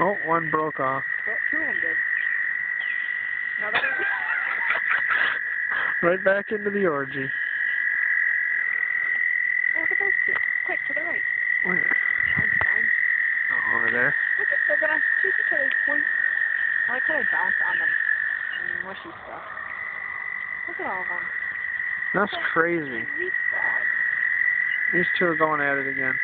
Oh, one broke off. Well, two of them did. Now that Right back into the orgy. Oh, look at those two. Quick, to the right. Where? Fine, fine. Oh, over there. Look at, they're gonna chase each other's point. I like how they bounce on them. Mushy stuff. Look at all of them. That's crazy. These two are going at it again.